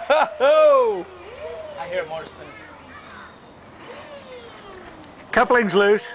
I hear more spinning. Coupling's loose.